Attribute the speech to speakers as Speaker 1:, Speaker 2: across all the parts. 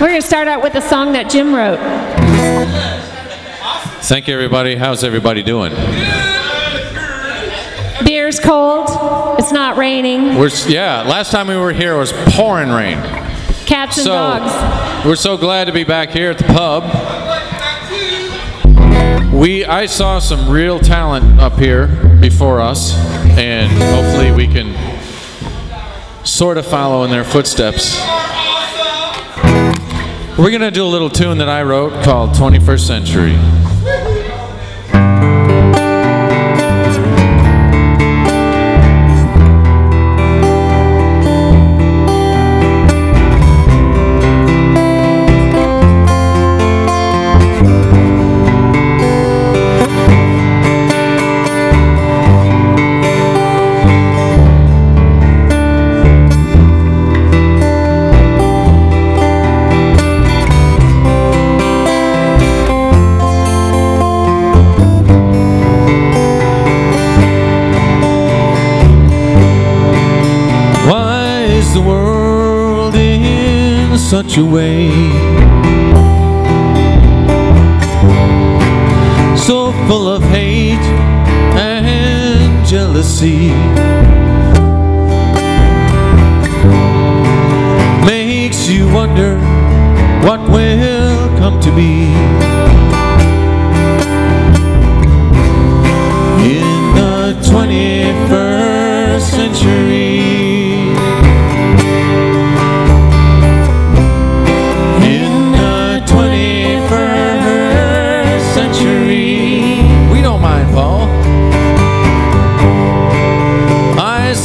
Speaker 1: We're going to start out with a song that Jim wrote.
Speaker 2: Thank you, everybody. How's everybody doing?
Speaker 1: Beer's cold. It's not raining.
Speaker 2: We're yeah. Last time we were here it was pouring rain.
Speaker 1: Cats and
Speaker 2: So
Speaker 1: dogs.
Speaker 2: we're so glad to be back here at the pub. We I saw some real talent up here before us, and hopefully we can sort of follow in their footsteps. We're gonna do a little tune that I wrote called 21st Century. The world in such a way? So full of hate and jealousy. Makes you wonder what will come to be.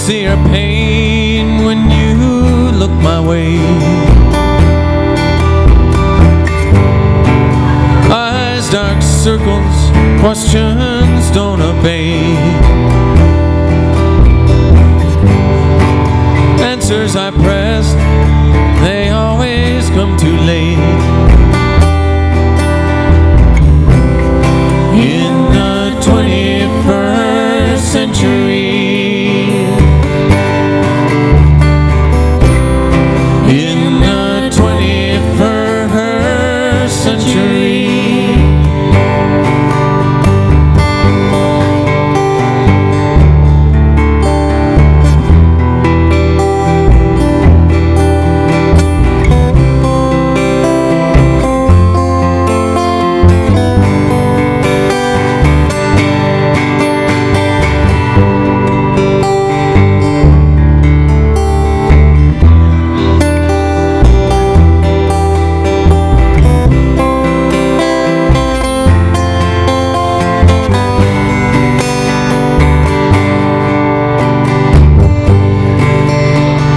Speaker 2: See your pain when you look my way. Eyes dark circles, questions don't obey. Answers I pressed,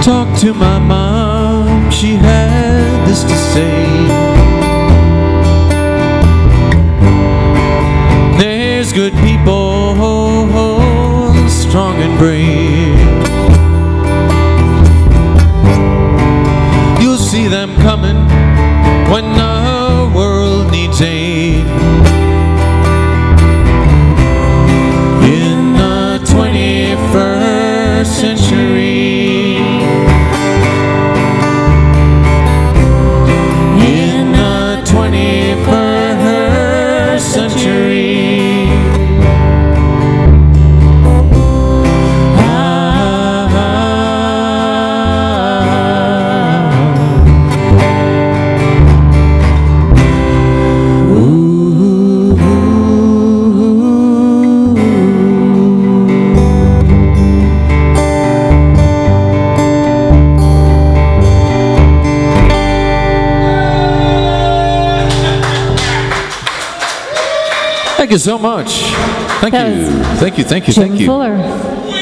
Speaker 2: Talk to my mom, she had Thank you so much. Thank
Speaker 1: That
Speaker 2: you. Thank you. Thank you.
Speaker 1: Jim
Speaker 2: Thank you.
Speaker 1: Fuller.